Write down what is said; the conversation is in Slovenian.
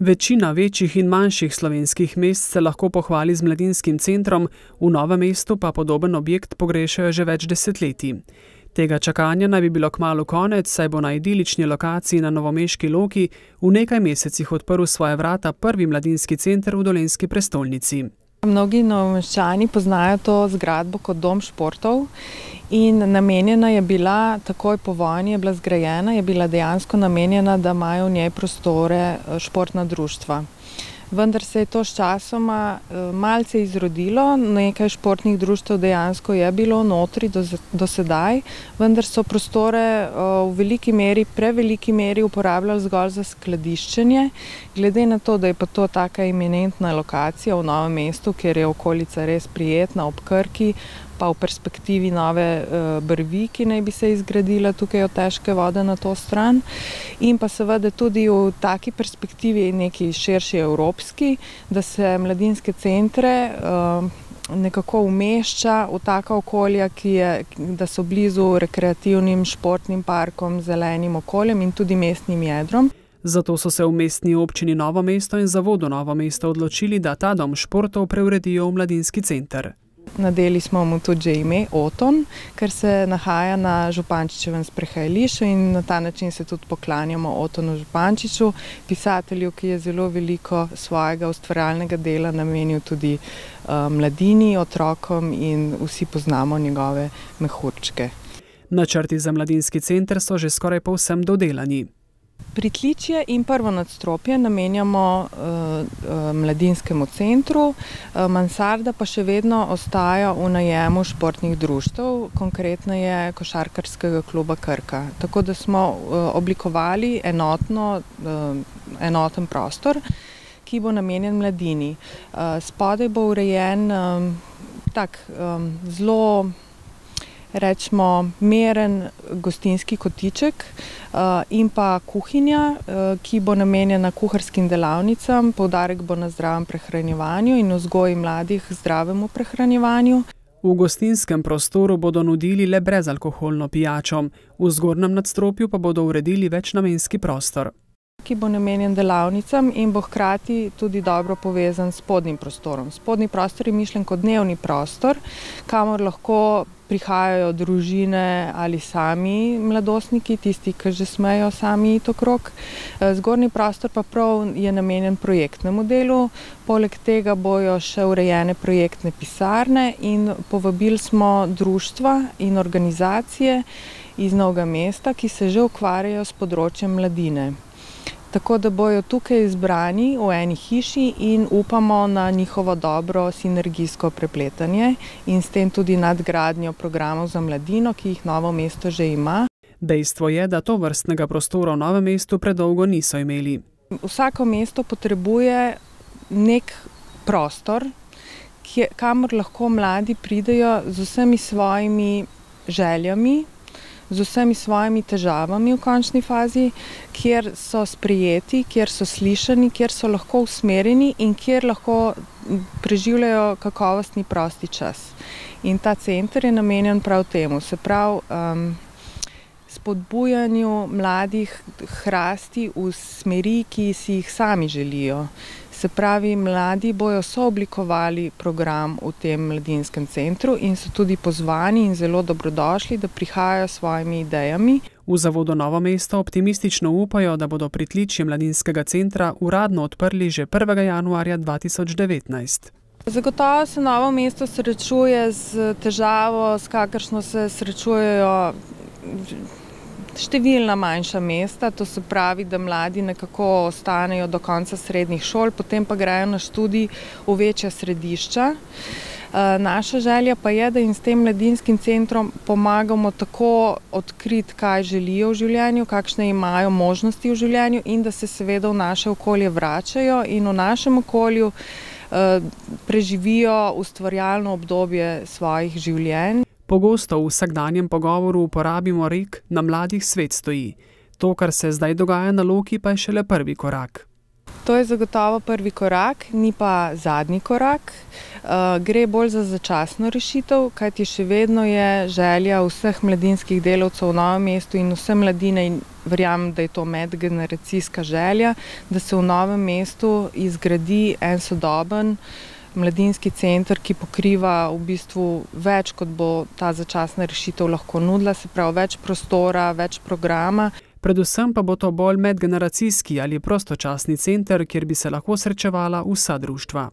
Večina večjih in manjših slovenskih mest se lahko pohvali z mladinskim centrom, v novem mestu pa podoben objekt pogrešajo že več desetletij. Tega čakanja naj bi bilo kmalo konec, saj bo na idilični lokaciji na Novomeški Loki v nekaj mesecih odprl svoje vrata prvi mladinski center v dolenski prestolnici. Mnogi novomeščani poznajo to zgradbo kot dom športov in namenjena je bila, takoj po vojni je bila zgrajena, je bila dejansko namenjena, da imajo v njej prostore športna društva vendar se je to sčasoma malce izrodilo, nekaj športnih društev dejansko je bilo notri do, do sedaj, vendar so prostore v veliki meri, preveliki meri uporabljali zgolj za skladiščenje, glede na to, da je pa to taka eminentna lokacija v novem mestu, kjer je okolica res prijetna ob Krki, pa v perspektivi nove brvi, ki naj bi se izgradila tukaj od težke vode na to stran. In pa seveda tudi v taki perspektivi neki širši evropski, da se mladinske centre nekako umešča v taka okolja, ki je, da so blizu rekreativnim športnim parkom, zelenim okoljem in tudi mestnim jedrom. Zato so se v mestni občini Novo mesto in zavodu Novo mesto odločili, da ta dom športov preuredijo v mladinski center. Nadeli smo mu tudi že ime Oton, ker se nahaja na Župančičevem sprehajališču in na ta način se tudi poklanjamo Otonu Župančiču, pisatelju, ki je zelo veliko svojega ustvarjalnega dela namenil tudi mladini, otrokom in vsi poznamo njegove mehurčke. Načrti za mladinski center so že skoraj povsem dodelani. Pritličje in prvo nadstropje namenjamo mladinskemu centru, mansarda pa še vedno ostaja v najemu športnih društev, konkretneje Košarkarskega kluba Krka. Tako da smo oblikovali enotno, enoten prostor, ki bo namenjen mladini. Spodaj bo urejen tak zelo, recimo miren gostinski kotiček in pa kuhinja, ki bo namenjena kuharskim delavnicam, poudarek bo na zdravem prehranjevanju in vzgoji mladih zdravemu prehranjevanju. V gostinskem prostoru bodo nudili le brezalkoholno pijačo, v zgornjem nadstropju pa bodo uredili večnamenski prostor. Ki bo namenjen delavnicam in bo hkrati tudi dobro povezan s spodnjim prostorom. Spodnji prostor je mišljen kot dnevni prostor, kamor lahko prihajajo družine ali sami mladostniki, tisti, ki že smejo sami iti okrog. Zgornji prostor pa prav je namenjen projektnemu delu, poleg tega bojo še urejene projektne pisarne in povabili smo društva in organizacije iz Novega mesta, ki se že ukvarjajo s področjem mladine. Tako da bojo tukaj zbrani v eni hiši in upamo na njihovo dobro sinergijsko prepletanje in s tem tudi nadgradnjo programov za mladino, ki jih Novo mesto že ima. Dejstvo je, da tovrstnega prostora v Novem mestu predolgo niso imeli. Vsako mesto potrebuje neki prostor, kamor lahko mladi pridejo z vsemi svojimi željami, z vsemi svojimi težavami v končni fazi, kjer so sprejeti, kjer so slišani, kjer so lahko usmerjeni in kjer lahko preživljajo kakovostni prosti čas. In ta center je namenjen prav temu, se pravi spodbujanju mladih k rasti v smeri, ki si jih sami želijo. Se pravi, mladi bojo sooblikovali program v tem mladinskem centru in so tudi pozvani in zelo dobrodošli, da prihajajo s svojimi idejami. V zavodu Novo mesto optimistično upajo, da bodo pritličje mladinskega centra uradno odprli že prvega januarja dva tisoč devetnajst. Zagotovo se Novo mesto srečuje s težavo, s kakršno se srečujejo številna manjša mesta, to se pravi, da mladi nekako ostanejo do konca srednjih šol, potem pa grejo na študij v večja središča. Naša želja pa je, da jim s tem mladinskim centrom pomagamo tako odkriti, kaj želijo v življenju, kakšne imajo možnosti v življenju in da se seveda v naše okolje vračajo in v našem okolju preživijo ustvarjalno obdobje svojih življenj. Pogosto v vsakdanjem pogovoru uporabimo rek: "Na mladih svet stoji." To, kar se zdaj dogaja na Loki, pa je šele prvi korak. To je zagotovo prvi korak, ni pa zadnji korak. Uh, gre bolj za začasno rešitev, kajti še vedno je želja vseh mladinskih delavcev v novem mestu in vse mladine, in verjamem, da je to medgeneracijska želja, da se v novem mestu izgradi en sodoben mladinski center, ki pokriva v bistvu več, kot bo ta začasna rešitev lahko nudila, se pravi več prostora, več programa. Predvsem pa bo to bolj medgeneracijski ali prostočasni center, kjer bi se lahko srečevala vsa društva.